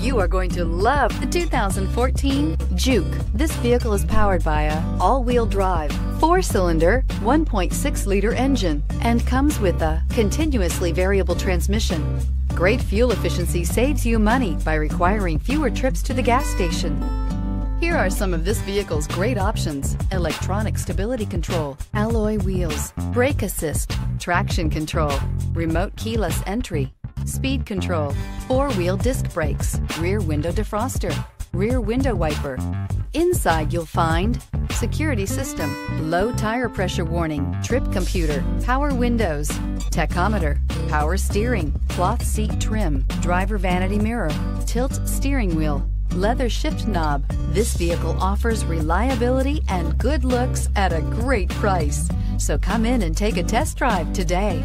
You are going to love the 2014 Juke. This vehicle is powered by a all-wheel drive, four-cylinder, 1.6-liter engine and comes with a continuously variable transmission. Great fuel efficiency saves you money by requiring fewer trips to the gas station. Here are some of this vehicle's great options. Electronic stability control, alloy wheels, brake assist, traction control, remote keyless entry, speed control, four-wheel disc brakes, rear window defroster, rear window wiper. Inside you'll find security system, low tire pressure warning, trip computer, power windows, tachometer, power steering, cloth seat trim, driver vanity mirror, tilt steering wheel, leather shift knob. This vehicle offers reliability and good looks at a great price. So come in and take a test drive today.